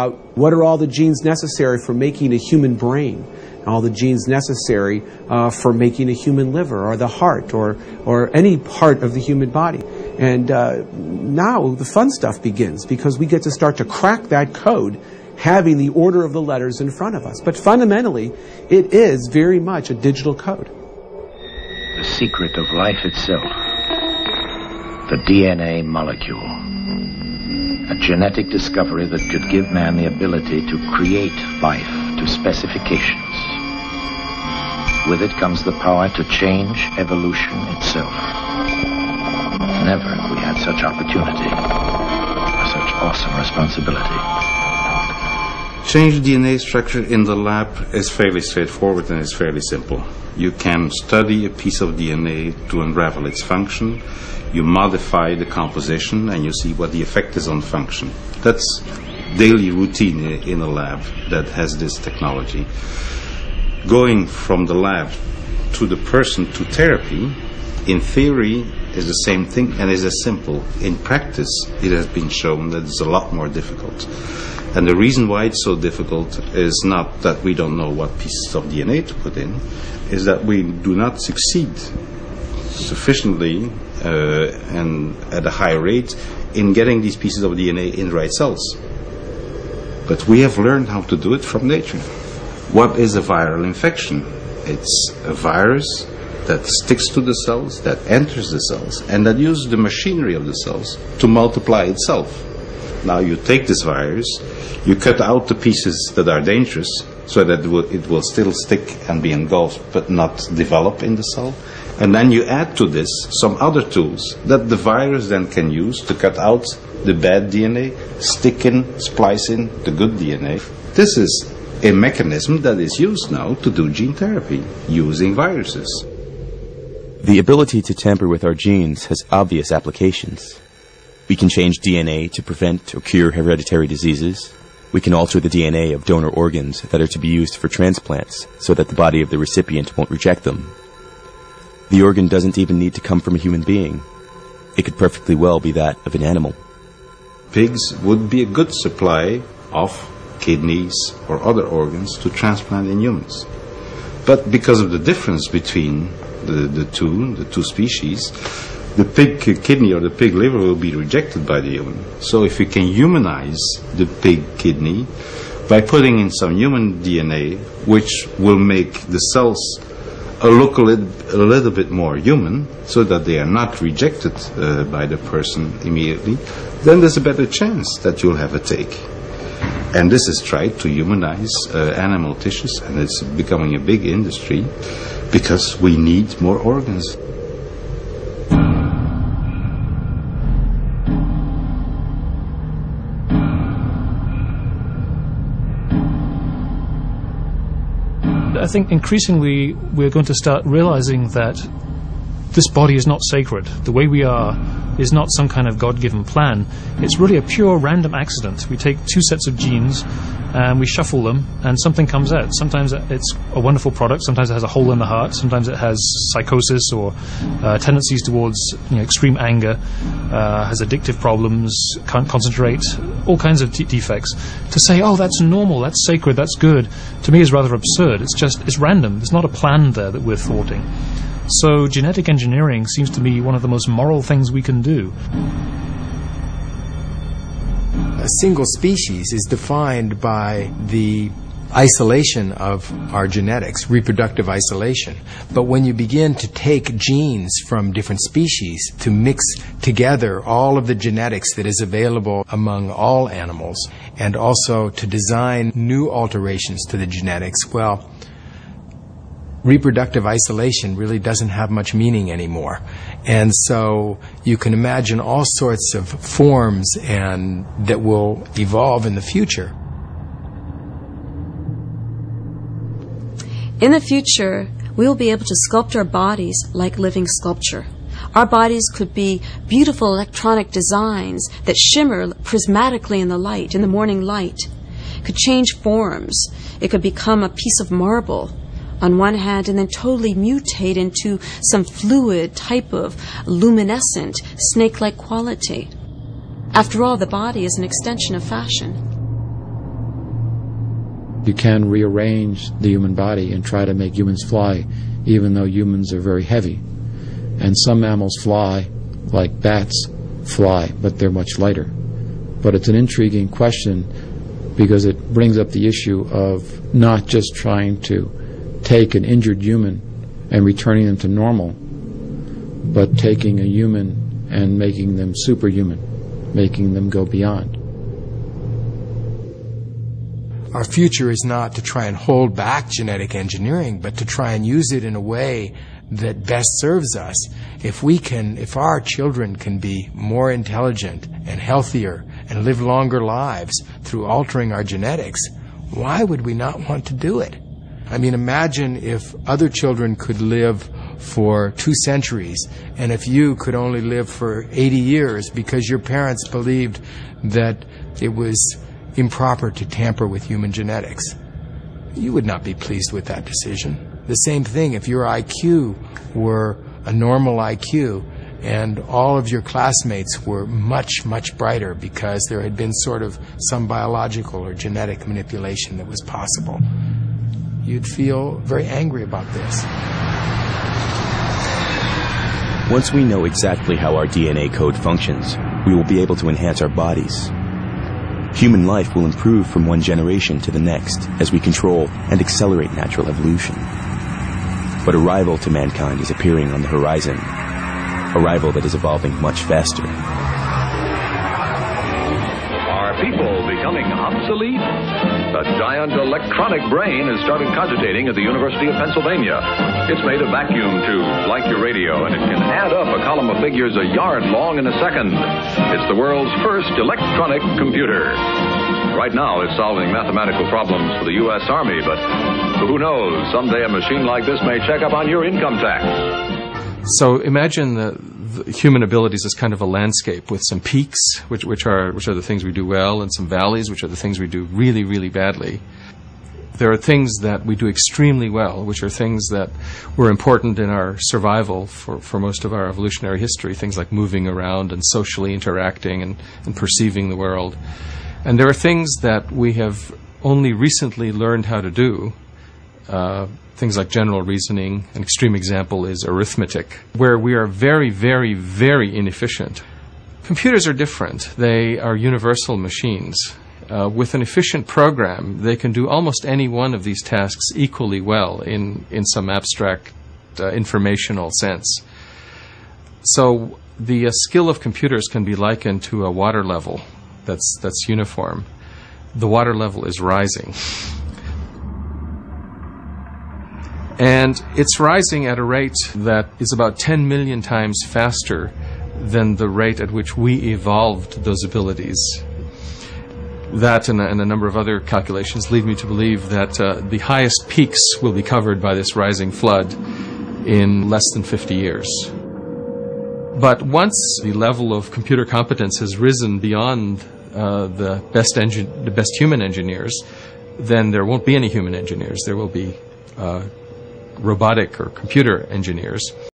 Uh, what are all the genes necessary for making a human brain? All the genes necessary uh, for making a human liver or the heart or, or any part of the human body. And uh, now the fun stuff begins because we get to start to crack that code having the order of the letters in front of us. But fundamentally, it is very much a digital code. The secret of life itself, the DNA molecule. A genetic discovery that could give man the ability to create life to specifications. With it comes the power to change evolution itself. Never have we had such opportunity, or such awesome responsibility. Change DNA structure in the lab is fairly straightforward and it's fairly simple. You can study a piece of DNA to unravel its function. You modify the composition and you see what the effect is on function. That's daily routine in a lab that has this technology. Going from the lab to the person to therapy, in theory, is the same thing and is as simple. In practice, it has been shown that it's a lot more difficult. And the reason why it's so difficult is not that we don't know what pieces of DNA to put in, is that we do not succeed sufficiently uh, and at a high rate in getting these pieces of DNA in the right cells. But we have learned how to do it from nature. What is a viral infection? It's a virus that sticks to the cells, that enters the cells, and that uses the machinery of the cells to multiply itself. Now you take this virus, you cut out the pieces that are dangerous so that it will, it will still stick and be engulfed but not develop in the cell. And then you add to this some other tools that the virus then can use to cut out the bad DNA, stick in, splice in the good DNA. This is a mechanism that is used now to do gene therapy using viruses. The ability to tamper with our genes has obvious applications. We can change DNA to prevent or cure hereditary diseases. We can alter the DNA of donor organs that are to be used for transplants so that the body of the recipient won't reject them. The organ doesn't even need to come from a human being. It could perfectly well be that of an animal. Pigs would be a good supply of kidneys or other organs to transplant in humans. But because of the difference between the, the two, the two species, the pig kidney or the pig liver will be rejected by the human. So if we can humanize the pig kidney by putting in some human DNA, which will make the cells uh, look a little, a little bit more human, so that they are not rejected uh, by the person immediately, then there's a better chance that you'll have a take. And this is tried to humanize uh, animal tissues, and it's becoming a big industry because we need more organs. I think increasingly we're going to start realizing that this body is not sacred. The way we are is not some kind of God given plan. It's really a pure random accident. We take two sets of genes and we shuffle them, and something comes out. Sometimes it's a wonderful product, sometimes it has a hole in the heart, sometimes it has psychosis or uh, tendencies towards you know, extreme anger, uh, has addictive problems, can't concentrate, all kinds of defects. To say, oh, that's normal, that's sacred, that's good, to me is rather absurd. It's just, it's random. There's not a plan there that we're thwarting. So genetic engineering seems to me one of the most moral things we can do. A single species is defined by the isolation of our genetics, reproductive isolation. But when you begin to take genes from different species to mix together all of the genetics that is available among all animals and also to design new alterations to the genetics, well, reproductive isolation really doesn't have much meaning anymore. And so you can imagine all sorts of forms and that will evolve in the future. In the future, we will be able to sculpt our bodies like living sculpture. Our bodies could be beautiful electronic designs that shimmer prismatically in the light, in the morning light. Could change forms. It could become a piece of marble on one hand and then totally mutate into some fluid type of luminescent, snake like quality. After all, the body is an extension of fashion. you can rearrange the human body and try to make humans fly, even though humans are very heavy. And some mammals fly, like bats fly, but they're much lighter. But it's an intriguing question because it brings up the issue of not just trying to take an injured human and returning them to normal, but taking a human and making them superhuman, making them go beyond. Our future is not to try and hold back genetic engineering, but to try and use it in a way that best serves us. If we can, if our children can be more intelligent and healthier and live longer lives through altering our genetics, why would we not want to do it? I mean, imagine if other children could live for two centuries and if you could only live for 80 years because your parents believed that it was improper to tamper with human genetics. You would not be pleased with that decision. The same thing if your IQ were a normal IQ and all of your classmates were much, much brighter because there had been sort of some biological or genetic manipulation that was possible. You'd feel very angry about this. Once we know exactly how our DNA code functions, we will be able to enhance our bodies, Human life will improve from one generation to the next as we control and accelerate natural evolution. But a rival to mankind is appearing on the horizon, a rival that is evolving much faster. Becoming obsolete? A giant electronic brain has started cogitating at the University of Pennsylvania. It's made of vacuum tubes like your radio, and it can add up a column of figures a yard long in a second. It's the world's first electronic computer. Right now, it's solving mathematical problems for the U.S. Army, but who knows? Someday a machine like this may check up on your income tax. So imagine the, the human abilities as kind of a landscape with some peaks, which, which are which are the things we do well, and some valleys, which are the things we do really, really badly. There are things that we do extremely well, which are things that were important in our survival for, for most of our evolutionary history, things like moving around and socially interacting and, and perceiving the world. And there are things that we have only recently learned how to do, uh, things like general reasoning. An extreme example is arithmetic, where we are very, very, very inefficient. Computers are different. They are universal machines. Uh, with an efficient program, they can do almost any one of these tasks equally well in, in some abstract uh, informational sense. So the uh, skill of computers can be likened to a water level that's, that's uniform. The water level is rising. And it's rising at a rate that is about 10 million times faster than the rate at which we evolved those abilities. That and a, and a number of other calculations lead me to believe that uh, the highest peaks will be covered by this rising flood in less than 50 years. But once the level of computer competence has risen beyond uh, the best engin- the best human engineers, then there won't be any human engineers. There will be uh, robotic or computer engineers.